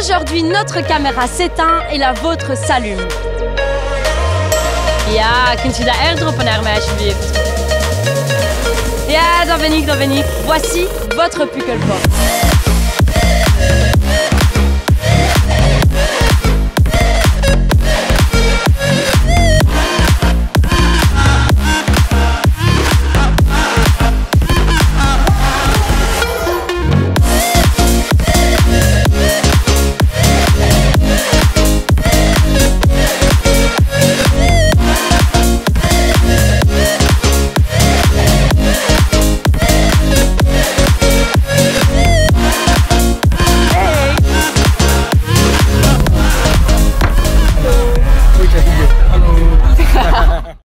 Aujourd'hui, notre caméra s'éteint et la vôtre s'allume. Ja, kunt u daar airdroppen naar mij alsjeblieft? Ja, dan ben ik, dan ben ik. Voici votre Pukkelpop.